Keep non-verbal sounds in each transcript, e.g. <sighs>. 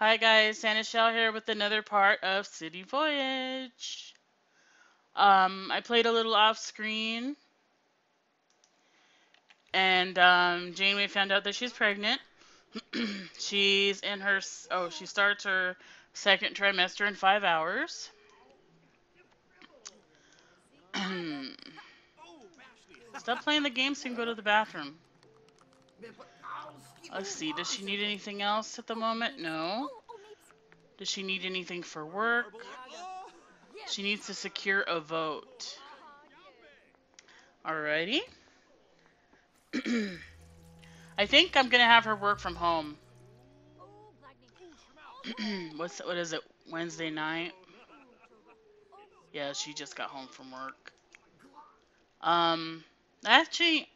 Hi guys, Santa Shell here with another part of City Voyage. Um, I played a little off screen, and um, Janeway found out that she's pregnant. <clears throat> she's in her oh, she starts her second trimester in five hours. <clears throat> Stop playing the game so go to the bathroom. Let's see, does she need anything else at the moment? No. Does she need anything for work? She needs to secure a vote. Alrighty. <clears throat> I think I'm gonna have her work from home. <clears throat> What's what is it? Wednesday night? Yeah, she just got home from work. Um, actually,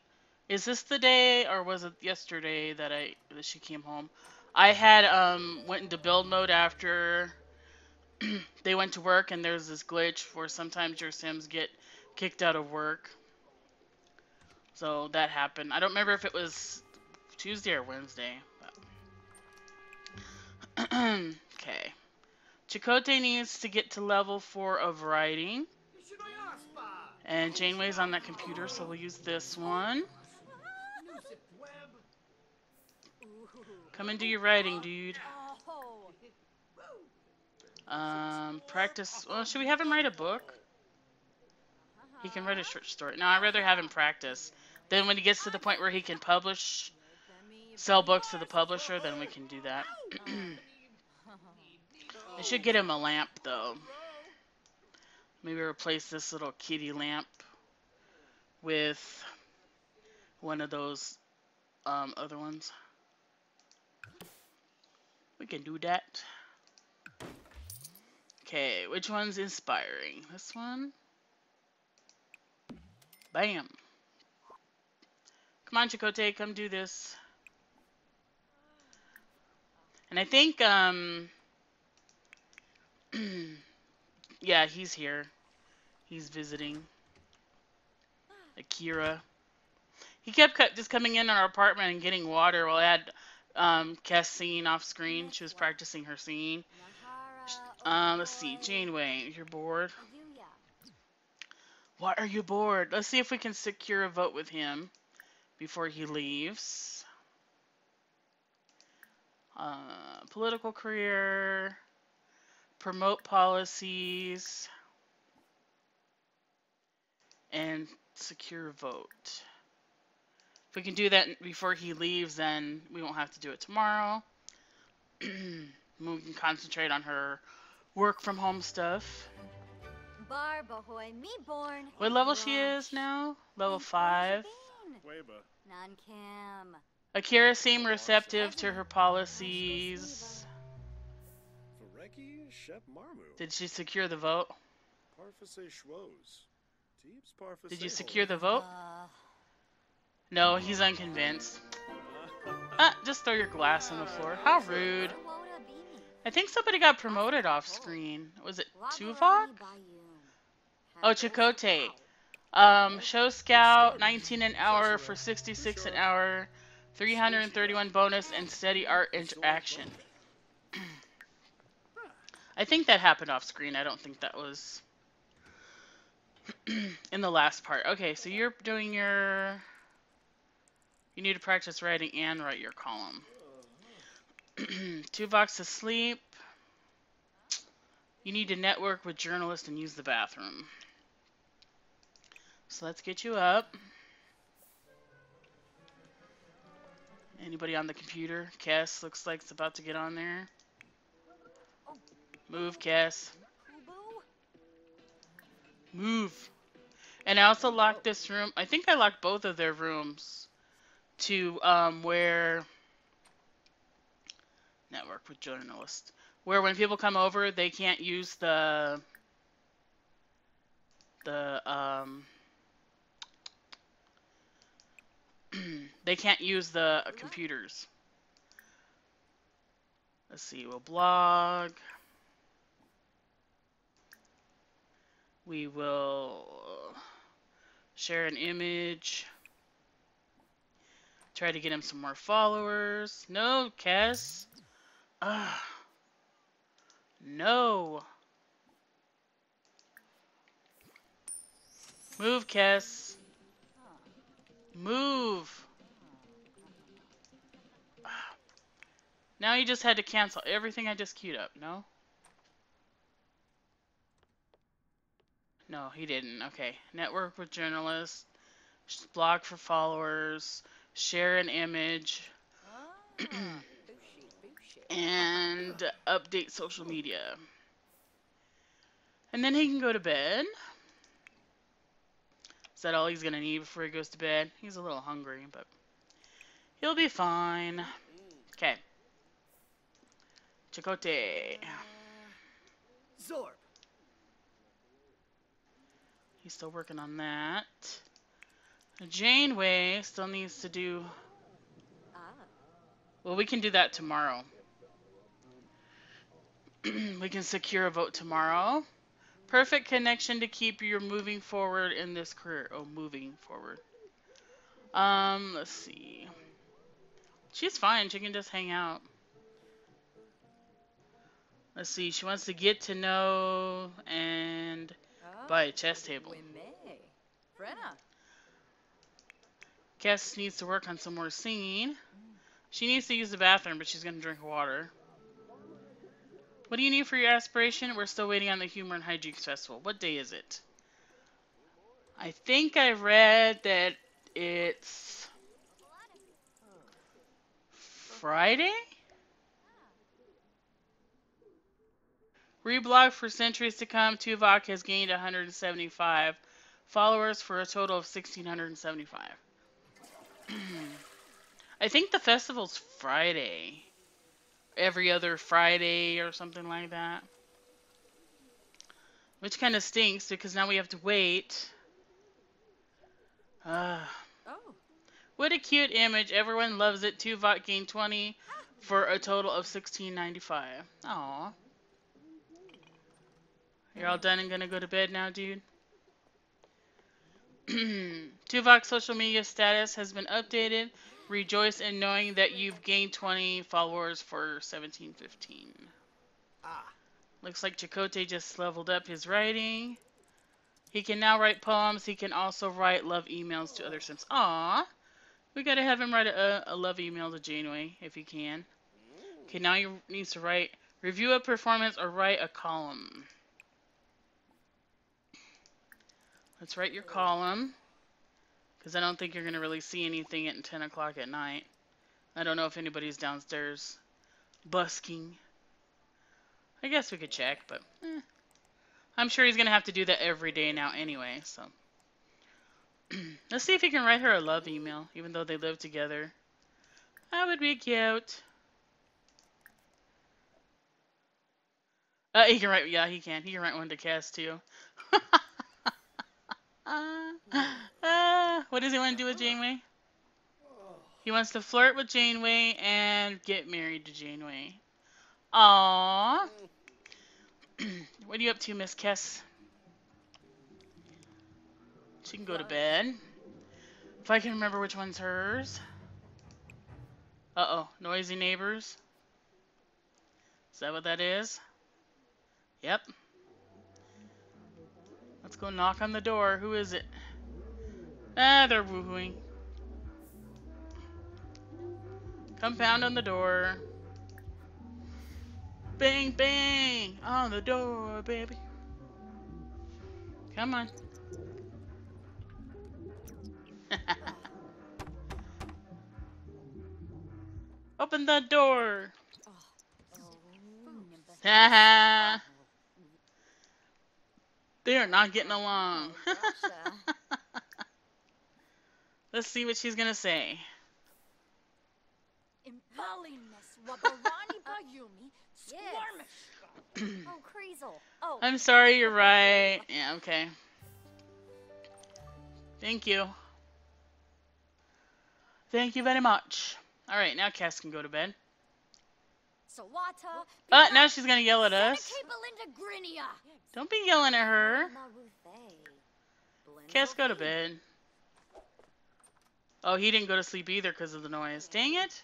is this the day or was it yesterday that I that she came home? I had um went into build mode after <clears throat> they went to work and there's this glitch where sometimes your sims get kicked out of work. So that happened. I don't remember if it was Tuesday or Wednesday. <clears throat> okay. Chakotay needs to get to level 4 of writing. And Janeway's on that computer, so we'll use this one. Come and do your writing, dude. Um, practice. Well, should we have him write a book? He can write a short story. No, I'd rather have him practice. Then when he gets to the point where he can publish, sell books to the publisher, then we can do that. <clears throat> I should get him a lamp, though. Maybe replace this little kitty lamp with one of those um, other ones. We can do that. Okay, which one's inspiring? This one? Bam. Come on, Chakotay, come do this. And I think, um... <clears throat> yeah, he's here. He's visiting. Akira. He kept just coming in our apartment and getting water while I had um, Cass singing off screen. She was practicing her singing. Uh, let's see, Janeway, you're bored. Why are you bored? Let's see if we can secure a vote with him before he leaves. Uh, political career, promote policies, and secure vote. If we can do that before he leaves, then we won't have to do it tomorrow. <clears throat> we can concentrate on her work from home stuff. What level she is now? Level 5. Akira seemed receptive to her policies. Did she secure the vote? Did you secure the vote? No, he's unconvinced. Ah, just throw your glass on the floor. How rude. I think somebody got promoted off screen. Was it Tuvok? Oh, Chakotay. Um, show scout, 19 an hour for 66 an hour, 331 bonus, and steady art interaction. <clears throat> I think that happened off screen. I don't think that was <clears throat> in the last part. Okay, so you're doing your you need to practice writing and write your column. <clears throat> Two Tuvok's asleep. You need to network with journalists and use the bathroom. So let's get you up. Anybody on the computer? Cass looks like it's about to get on there. Move, Cass. Move. And I also locked this room. I think I locked both of their rooms to um, where network with journalists where when people come over they can't use the the um <clears throat> they can't use the computers. Let's see we'll blog. We will share an image Try to get him some more followers. No, Cass. Ah, No. Move, Kes. Move. Now you just had to cancel everything I just queued up, no? No, he didn't. Okay. Network with journalists. Blog for followers. Share an image. Ah, <clears throat> and update social media. And then he can go to bed. Is that all he's gonna need before he goes to bed? He's a little hungry, but he'll be fine. Okay. Chakotay. Ah, Zorb. He's still working on that. Janeway still needs to do... Well, we can do that tomorrow. <clears throat> we can secure a vote tomorrow. Perfect connection to keep you moving forward in this career. Oh, moving forward. Um, let's see. She's fine. She can just hang out. Let's see. She wants to get to know and buy a chess table. Cass needs to work on some more singing. She needs to use the bathroom, but she's going to drink water. What do you need for your aspiration? We're still waiting on the Humor and Hijinks Festival. What day is it? I think I read that it's Friday? Reblog for centuries to come, Tuvok has gained 175 followers for a total of 1,675. I think the festival's Friday every other Friday or something like that. Which kind of stinks because now we have to wait. Uh, oh. What a cute image. Everyone loves it. Tuvok gained 20 for a total of 16.95. Aw. You're all done and gonna go to bed now, dude? <clears throat> Tuvok's social media status has been updated. Rejoice in knowing that you've gained 20 followers for 1715. Ah. Looks like Chakotay just leveled up his writing. He can now write poems. He can also write love emails to other Sims. Aww. We gotta have him write a, a love email to Janeway, if he can. Okay, now he needs to write, review a performance or write a column. Let's write your column. Because I don't think you're going to really see anything at 10 o'clock at night. I don't know if anybody's downstairs busking. I guess we could check, but eh. I'm sure he's going to have to do that every day now anyway, so. <clears throat> Let's see if he can write her a love email, even though they live together. That would be cute. Uh, he can write, yeah, he can. He can write one to Cass, too. <laughs> uh, uh, what does he want to do with Janeway? He wants to flirt with Janeway and get married to Janeway. Aww. <clears throat> what are you up to, Miss Kes? She can go to bed. If I can remember which one's hers. Uh-oh. Noisy neighbors. Is that what that is? Yep. Let's go knock on the door. Who is it? Ah, they're woohooing. Come pound on the door. Bang, bang! On the door, baby. Come on. <laughs> Open the door. Haha. They are not getting along. Oh, <laughs> Let's see what she's gonna say. <laughs> oh, Oh. I'm sorry, you're right. Yeah, okay. Thank you. Thank you very much. Alright, now Cass can go to bed. Uh, now she's gonna yell at us. Don't be yelling at her. Cass, go to bed. Oh, he didn't go to sleep either because of the noise. Dang it.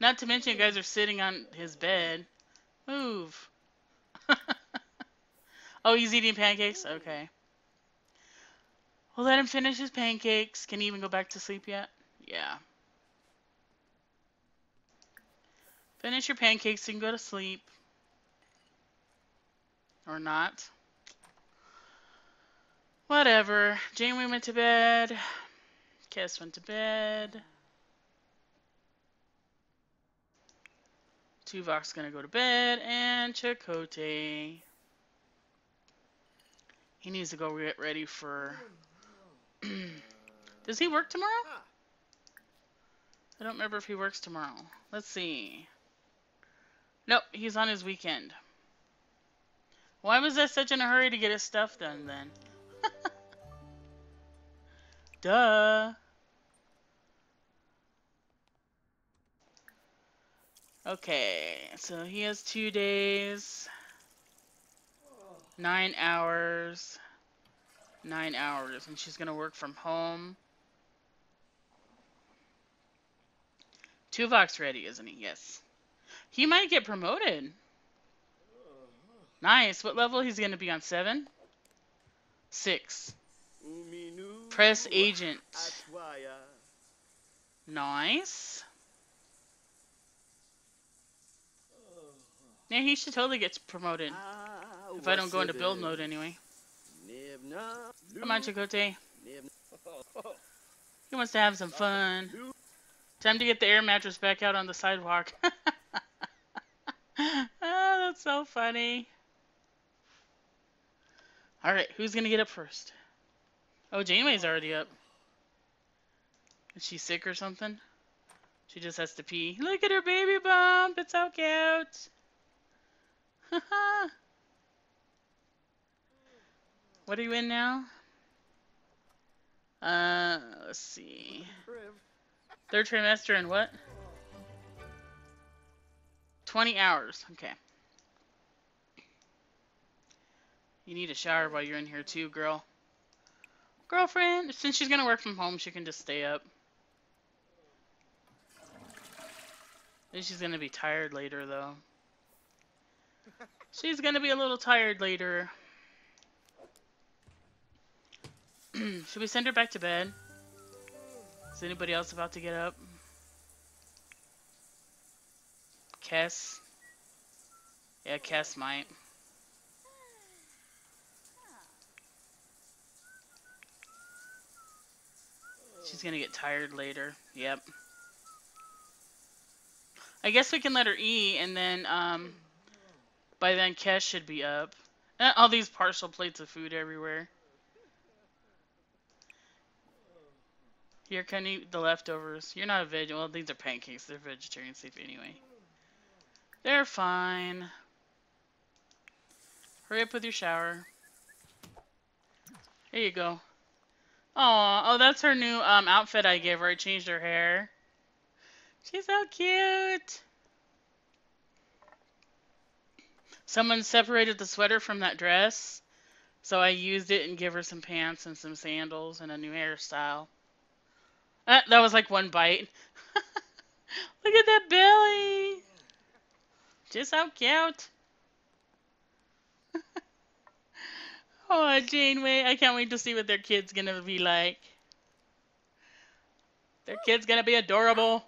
Not to mention, you guys are sitting on his bed. Move. <laughs> oh, he's eating pancakes? Okay. We'll let him finish his pancakes. Can he even go back to sleep yet? Yeah. Finish your pancakes and go to sleep. Or not. Whatever. Janeway went to bed. Kes went to bed. Tuvok's gonna go to bed. And Chakotay. He needs to go get ready for... <clears throat> Does he work tomorrow? I don't remember if he works tomorrow. Let's see. Nope, he's on his weekend. Why was I such in a hurry to get his stuff done then? <laughs> Duh. Okay, so he has two days, nine hours, nine hours, and she's gonna work from home. Tuvok's ready, isn't he? Yes. He might get promoted. Nice. What level he's gonna be on? Seven? Six. Press agent. Nice. Yeah, he should totally get promoted. If I don't go into build mode anyway. Come on, Chakotay. He wants to have some fun. Time to get the air mattress back out on the sidewalk. <laughs> <laughs> ah, that's so funny. Alright, who's gonna get up first? Oh, Janeway's already up. Is she sick or something? She just has to pee. Look at her baby bump! It's so cute! <laughs> what are you in now? Uh, let's see. Third trimester and what? 20 hours. Okay. You need a shower while you're in here too, girl. Girlfriend, since she's gonna work from home, she can just stay up. She's gonna be tired later, though. <laughs> She's gonna be a little tired later. <clears throat> Should we send her back to bed? Is anybody else about to get up? Kes? Yeah, Kes might. She's gonna get tired later. Yep. I guess we can let her eat, and then, um, by then Kes should be up. Uh, all these partial plates of food everywhere. Here, can eat the leftovers? You're not a veg. Well, these are pancakes. They're vegetarian safe anyway. They're fine. Hurry up with your shower. There you go. Oh, oh, that's her new um outfit I gave her. I changed her hair. She's so cute. Someone separated the sweater from that dress, so I used it and gave her some pants and some sandals and a new hairstyle. Uh, that was like one bite. <laughs> Look at that belly. Just how cute. <laughs> Oh, Janeway, I can't wait to see what their kid's gonna be like. Their kid's gonna be adorable.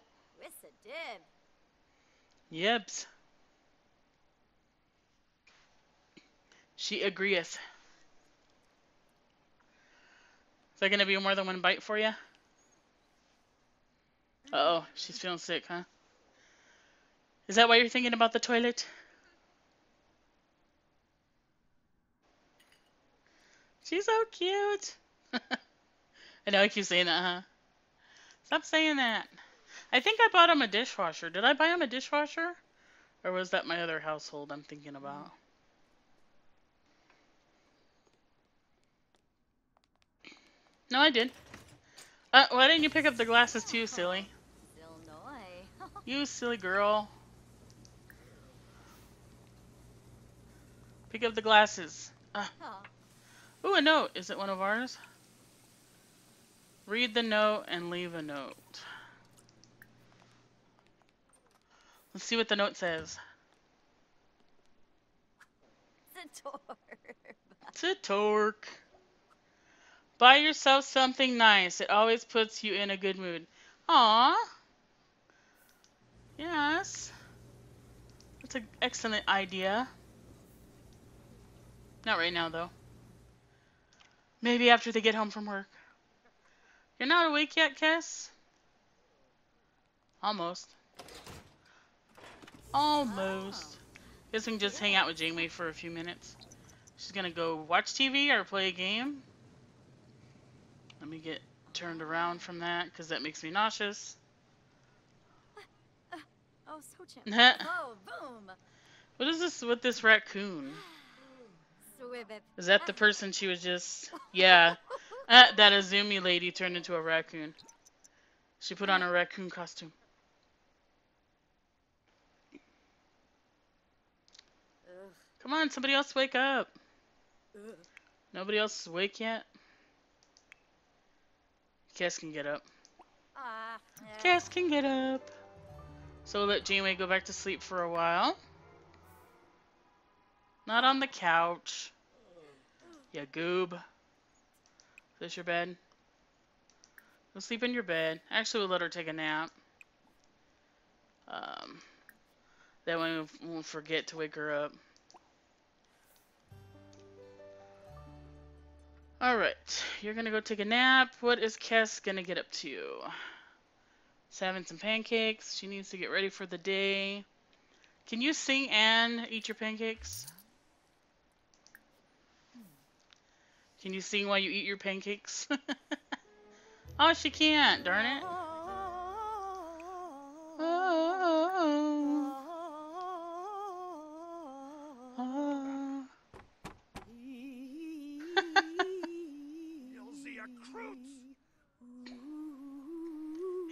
Yeps. She agreeth. Is that gonna be more than one bite for you? Uh oh, she's feeling sick, huh? Is that why you're thinking about the toilet? She's so cute. <laughs> I know I keep saying that, huh? Stop saying that. I think I bought him a dishwasher. Did I buy him a dishwasher? Or was that my other household I'm thinking about? No, I did. Uh, why didn't you pick up the glasses too, silly? <laughs> you silly girl. Pick up the glasses. Uh. Ooh, a note. Is it one of ours? Read the note and leave a note. Let's see what the note says. To Torque. Buy yourself something nice. It always puts you in a good mood. Aww. Yes. That's an excellent idea. Not right now, though. Maybe after they get home from work. You're not awake yet, Kes? Almost. Almost. Guess we can just hang out with Janeway for a few minutes. She's gonna go watch TV or play a game. Let me get turned around from that, because that makes me nauseous. Uh, uh, oh, so <laughs> oh, boom. What is this with this raccoon? Is that the person she was just... Yeah. <laughs> Uh, that Azumi lady turned into a raccoon. She put on a raccoon costume. Come on, somebody else wake up. Nobody else is awake yet? Cass can get up. Uh, yeah. Cass can get up. So we'll let Janeway go back to sleep for a while. Not on the couch. Yeah, goob. Is this your bed? Go sleep in your bed. Actually, we'll let her take a nap. Um, that way we won't forget to wake her up. Alright, you're gonna go take a nap. What is Kes gonna get up to? She's having some pancakes. She needs to get ready for the day. Can you sing and eat your pancakes? Can you sing while you eat your pancakes? <laughs> oh, she can't, darn it. <laughs>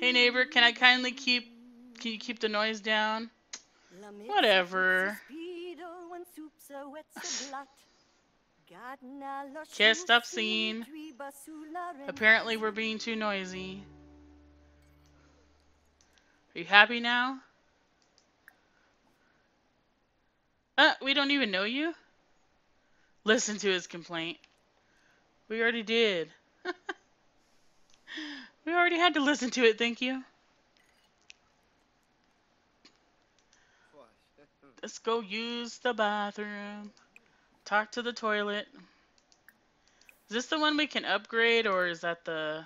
Hey neighbor, can I kindly keep can you keep the noise down? Whatever. Okay, stop singing. Apparently we're being too noisy. Are you happy now? Uh, we don't even know you? Listen to his complaint. We already did. <laughs> we already had to listen to it, thank you. Let's go use the bathroom. Talk to the toilet. Is this the one we can upgrade, or is that the...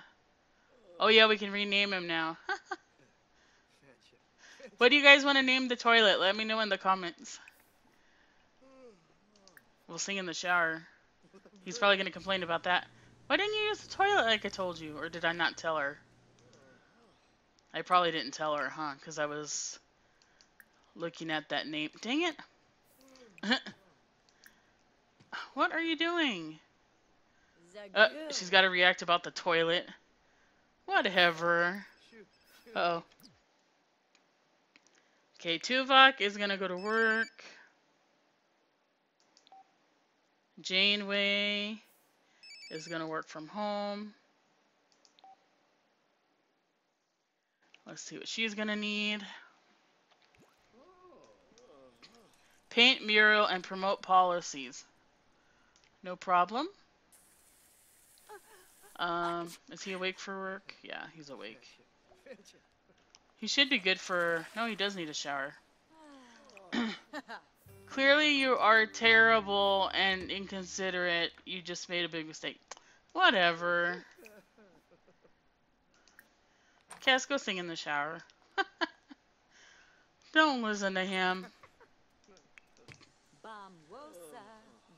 Oh yeah, we can rename him now. <laughs> what do you guys want to name the toilet? Let me know in the comments. We'll sing in the shower. He's probably going to complain about that. Why didn't you use the toilet like I told you? Or did I not tell her? I probably didn't tell her, huh? Because I was looking at that name. Dang it! <laughs> What are you doing? Uh, she's got to react about the toilet. Whatever. Uh oh. Okay, Tuvok is gonna go to work. Janeway is gonna work from home. Let's see what she's gonna need. Paint mural and promote policies. No problem. Um, is he awake for work? Yeah, he's awake. He should be good for... No, he does need a shower. <laughs> Clearly you are terrible and inconsiderate. You just made a big mistake. Whatever. Cass, go sing in the shower. <laughs> Don't listen to him.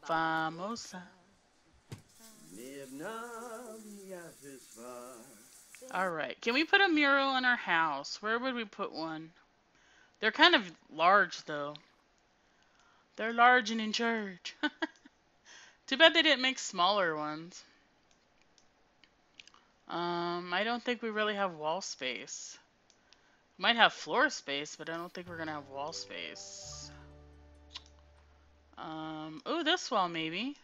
Famosa. Alright, can we put a mural in our house? Where would we put one? They're kind of large, though. They're large and in charge. <laughs> Too bad they didn't make smaller ones. Um, I don't think we really have wall space. We might have floor space, but I don't think we're going to have wall space. Um, oh, this wall maybe.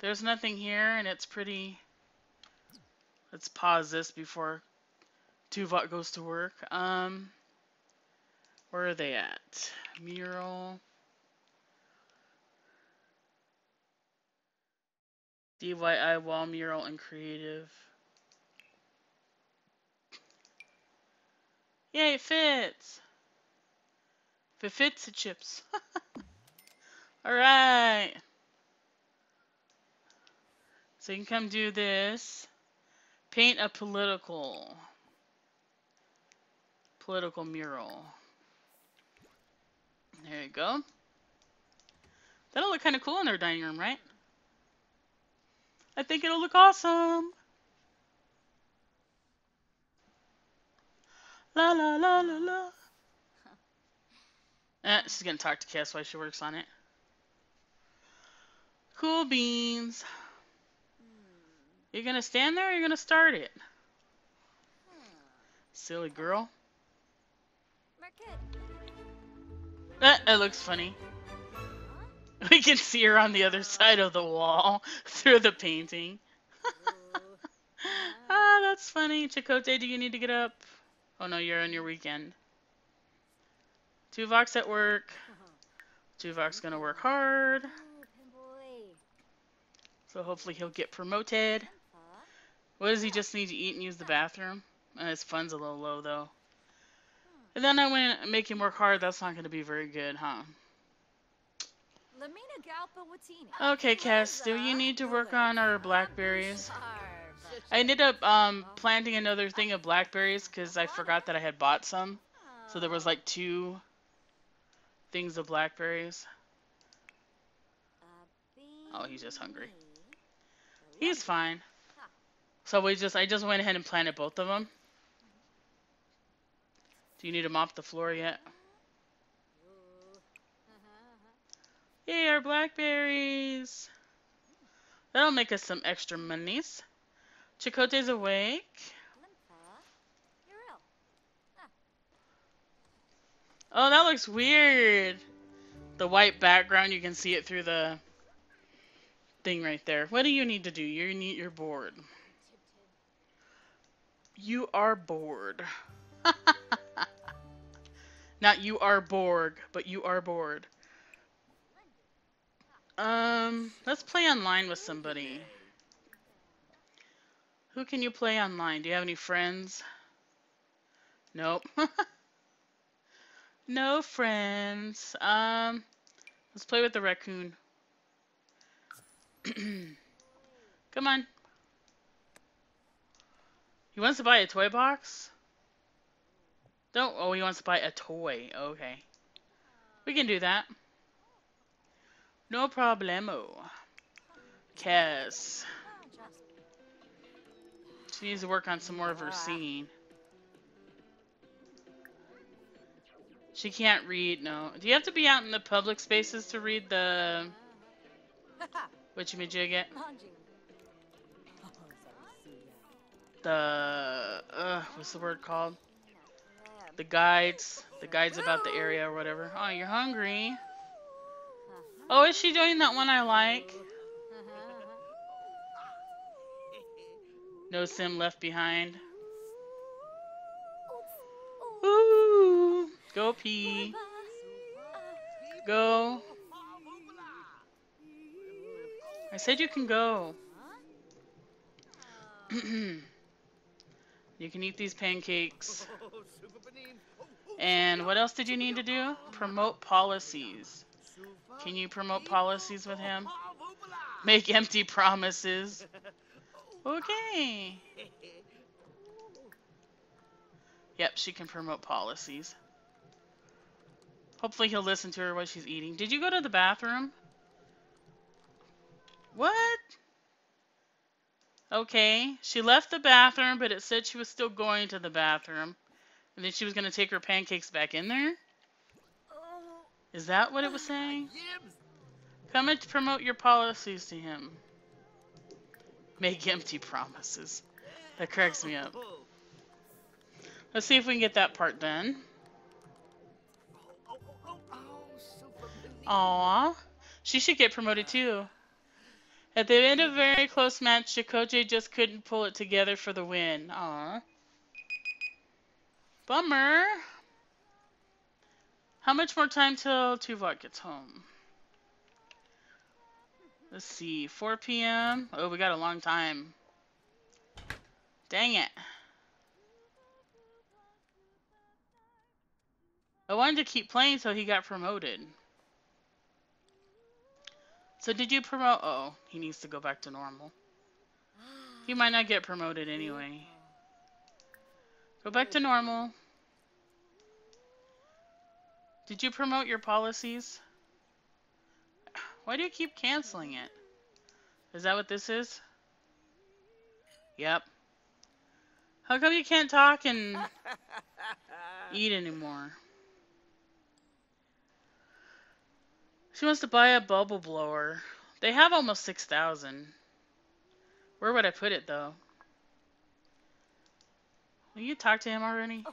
There's nothing here, and it's pretty... Let's pause this before Tuvok goes to work. Um, Where are they at? Mural. DIY wall mural and creative. Yay, it fits! If it fits, it chips. <laughs> Alright. So you can come do this. Paint a political. Political mural. There you go. That'll look kind of cool in their dining room, right? I think it'll look awesome. La la la la la. Eh, she's gonna talk to Cass while she works on it. Cool beans. You're gonna stand there or you gonna start it? Silly girl. That, that looks funny. <laughs> We can see her on the other side of the wall <laughs> through the painting. <laughs> ah, that's funny. Chakotay, do you need to get up? Oh no, you're on your weekend. Tuvok's at work. Tuvok's gonna work hard. So hopefully he'll get promoted. What does he just need to eat and use the bathroom? Uh, his fun's a little low though. And then I went make him work hard. That's not gonna be very good, huh? Okay, Cass, do you need to work on our blackberries? I ended up um, planting another thing of blackberries because I forgot that I had bought some. So there was like two things of blackberries. Oh, he's just hungry. He's fine. So we just, I just went ahead and planted both of them. Do you need to mop the floor yet? Yay, our blackberries! That'll make us some extra monies. Chakotay's awake. Oh, that looks weird. The white background, you can see it through the thing right there. What do you need to do? You need you're bored. You are bored. <laughs> Not you are Borg, but you are bored. Um, let's play online with somebody. Who can you play online? Do you have any friends? Nope. <laughs> no friends. Um, let's play with the raccoon. <clears throat> Come on. He wants to buy a toy box? Don't. Oh, he wants to buy a toy. Okay. We can do that. No problemo. Cass. She needs to work on some more of her singing. She can't read, no. Do you have to be out in the public spaces to read the... Whatchamajigget? The... Uh, what's the word called? The guides. The guides about the area or whatever. Oh, you're hungry. Oh, is she doing that one I like? No sim left behind. Ooh, go pee. Go. I said you can go. <clears throat> you can eat these pancakes. And what else did you need to do? Promote policies. Can you promote policies with him? Make empty promises. Okay. Yep, she can promote policies. Hopefully he'll listen to her while she's eating. Did you go to the bathroom? What? Okay. She left the bathroom, but it said she was still going to the bathroom. And then she was going to take her pancakes back in there? Oh. Is that what it was saying? <sighs> Come and promote your policies to him. Make empty promises. That cracks me up. Let's see if we can get that part done. Oh, oh, Aww. She should get promoted too. At the end of a very close match, Chakotay just couldn't pull it together for the win. Aww. Bummer. How much more time till Tuvok gets home? Let's see, 4 p.m. Oh, we got a long time. Dang it. I wanted to keep playing so he got promoted. So did you promote? Oh, he needs to go back to normal. He might not get promoted anyway. Go back to normal. Did you promote your policies? Why do you keep canceling it? Is that what this is? Yep. How come you can't talk and <laughs> eat anymore? She wants to buy a bubble blower. They have almost 6,000. Where would I put it, though? Will you talk to him already?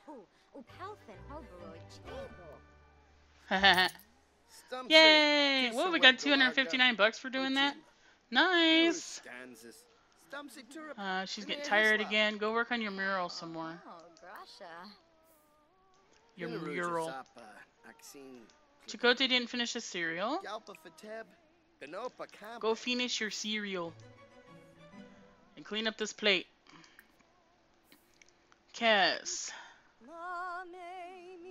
<laughs> Yay! Well, we got 259 bucks for doing that. Nice! Uh, she's getting tired again. Go work on your mural some more. Your mural. Chakotay didn't finish his cereal. Go finish your cereal. And clean up this plate. Cass.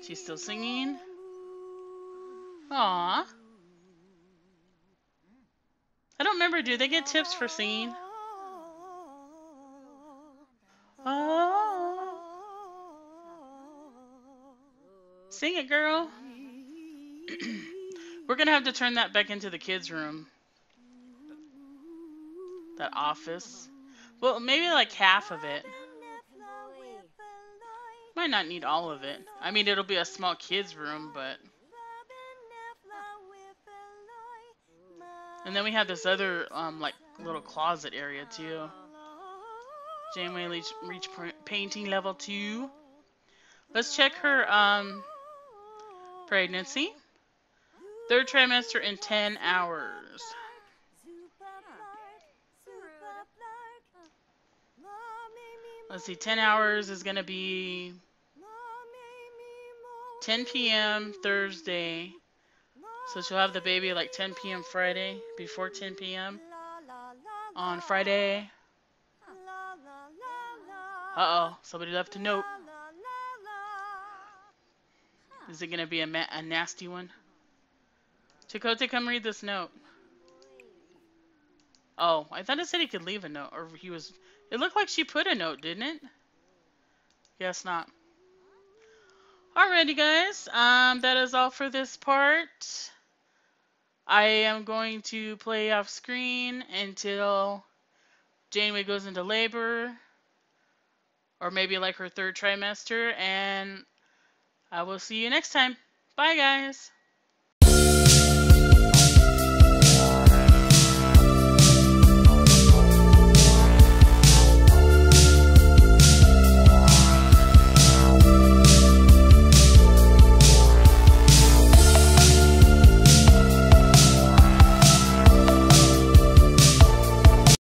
She's still singing. Aww. I don't remember, do they get tips for singing? Oh. Sing it, girl. We're gonna have to turn that back into the kids' room. That office. Well, maybe like half of it. Might not need all of it. I mean, it'll be a small kids' room, but... And then we have this other, um, like, little closet area, too. Janeway reach, reach painting level 2. Let's check her, um, pregnancy. Third trimester in 10 hours. Let's see, 10 hours is going to be 10 p.m. Thursday. So she'll have the baby like 10 p.m. Friday, before 10 p.m. on Friday. Uh-oh, somebody left a note. Is it going to be a, a nasty one? Chakotay, come read this note. Oh, I thought it said he could leave a note, or he was... It looked like she put a note, didn't it? Guess not. Alrighty, guys. Um, that is all for this part. I am going to play off screen until Janeway goes into labor, or maybe like her third trimester, and I will see you next time. Bye, guys.